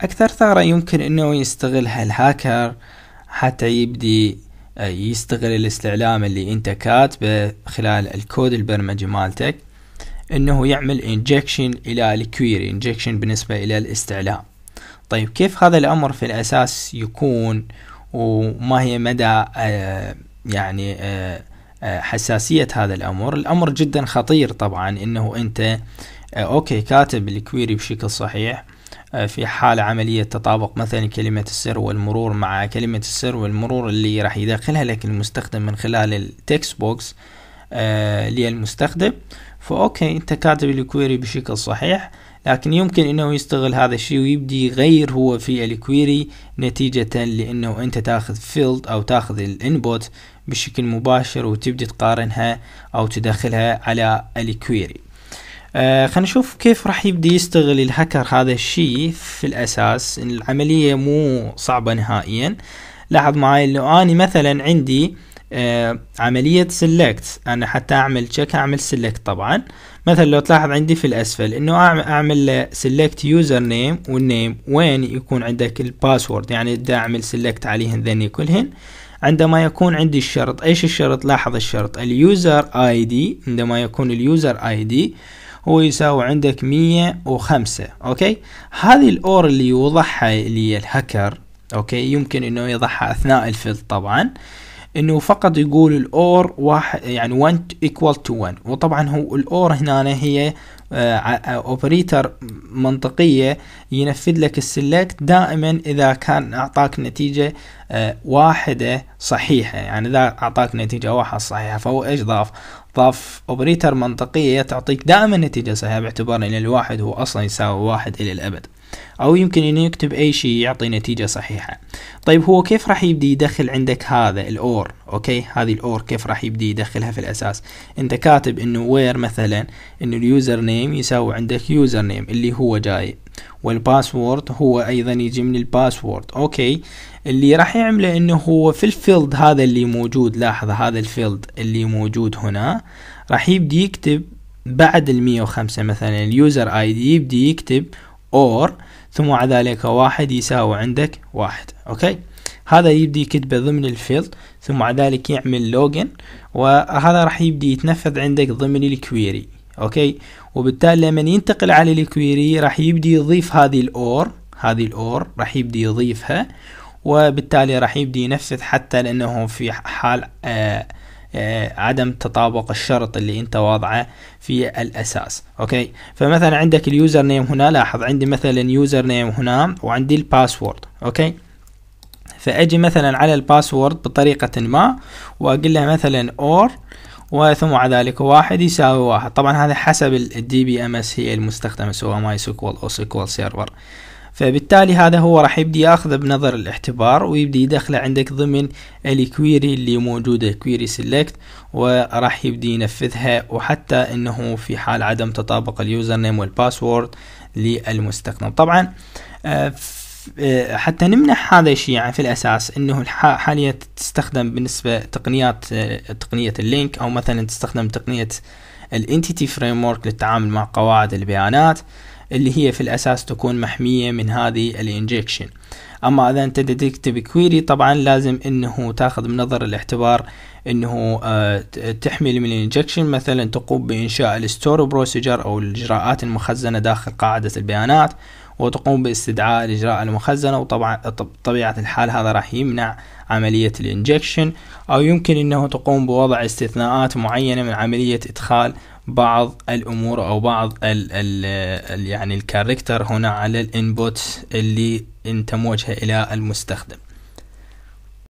أكثر ثغرة يمكن أنه يستغلها الهاكر حتى يبدي آه، يستغل الاستعلام اللي أنت كاتبه خلال الكود البرمجي مالتك إنه يعمل injection إلى ال query injection بالنسبة إلى الاستعلام. طيب كيف هذا الأمر في الأساس يكون؟ وما هي مدى آه، يعني آه، حساسية هذا الأمر؟ الأمر جدا خطير طبعا إنه أنت أوكي كاتب ال query بشكل صحيح آه، في حال عملية تطابق مثلا كلمة السر والمرور مع كلمة السر والمرور اللي راح يدخلها لك المستخدم من خلال ال text box آه، للمستخدم. فأوكي أنت كاتب ال query بشكل صحيح لكن يمكن إنه يستغل هذا الشيء ويبدي يغير هو في ال query نتيجة لإنه أنت تاخذ field أو تاخذ ال input بشكل مباشر وتبدي تقارنها أو تدخلها على ال query. آه خلينا نشوف كيف راح يبدي يستغل الهكر هذا الشيء في الأساس. العملية مو صعبة نهائيا. لاحظ معي إنه اني مثلا عندي آه عملية select أنا حتى أعمل check أعمل select طبعا. مثلا لو تلاحظ عندي في الأسفل إنه أعمل select user name وال name وين يكون عندك ال password يعني بدي أعمل select عليهن ذني كلهن. عندما يكون عندي الشرط إيش الشرط؟ لاحظ الشرط. ال user ID عندما يكون ال user ID هو يساوي عندك مية وخمسة okay؟ هذه ال OR اللي يوضحها لي ال hacker okay؟ يمكن إنه يضعها أثناء ال field طبعا إنه فقط يقول ال OR واحد يعني 1 equal to 1 وطبعا هو ال OR هنا هي operator آه، منطقية ينفذ لك ال select دائما إذا كان أعطاك نتيجة آه، واحدة صحيحة. يعني إذا أعطاك نتيجة واحدة صحيحة فهو إيش ضاف؟ ضاف operator منطقية تعطيك دائما نتيجة صحيحه باعتبار ان الواحد هو أصلا يساوي واحد إلى الأبد. أو يمكن إنه يكتب أي شيء يعطي نتيجة صحيحة. طيب هو كيف راح يبدي يدخل عندك هذا ال OR؟ okay هذه ال OR كيف راح يبدي يدخلها في الأساس؟ أنت كاتب إنه where مثلا إنه ال user name يساوي عندك user name اللي هو جاي. وال password هو أيضا يجي من ال password okay اللي راح يعمله إنه هو في ال field هذا اللي موجود لاحظ هذا ال field اللي موجود هنا راح يبدي يكتب بعد ال 105 مثلا. ال user ID يبدي يكتب OR ثم مع ذلك واحد يساوي عندك واحد. okay؟ هذا يبدي يكتبه ضمن ال field ثم مع ذلك يعمل login وهذا راح يبدي يتنفذ عندك ضمن ال query okay؟ وبالتالي لما ينتقل على ال query راح يبدي يضيف هذه ال OR هذه ال OR راح يبدي يضيفها وبالتالي راح يبدي ينفذ حتى لأنه في حال آه، عدم تطابق الشرط اللي انت واضعه في الأساس. okay؟ فمثلا عندك ال user name هنا لاحظ عندي مثلا user name هنا وعندي ال password. okay؟ فأجي مثلا على ال password بطريقة ما وأقول له مثلا OR وثم مع ذلك واحد يساوي واحد. طبعا هذا حسب ال DBMS هي المستخدمة سواء MySQL أو SQL Server. فبالتالي هذا هو راح يبدي ياخذه بنظر الاعتبار ويبدي يدخله عندك ضمن ال query اللي موجودة query select وراح يبدي ينفذها وحتى إنه في حال عدم تطابق ال user name وال password للمستخدم. طبعا آه، آه، حتى نمنع هذا الشيء يعني في الأساس إنه حاليا تستخدم بالنسبة تقنيات آه، تقنية ال LINQ أو مثلا تستخدم تقنية ال entity frame للتعامل مع قواعد البيانات. اللي هي في الأساس تكون محمية من هذه ال injection. أما إذا أنت تكتب query طبعا لازم أنه تاخذ بنظر الاعتبار أنه آه، تحمي من ال injection. مثلا تقوم بإنشاء ال stored procedure أو الإجراءات المخزنة داخل قاعدة البيانات. وتقوم باستدعاء الإجراء المخزنة وطبعا بطبيعة الحال هذا راح يمنع عملية ال injection أو يمكن أنه تقوم بوضع استثناءات معينة من عملية إدخال بعض الأمور أو بعض ال ال ال يعني الكاركتر هنا على الإنبوت اللي انت موجهه إلى المستخدم.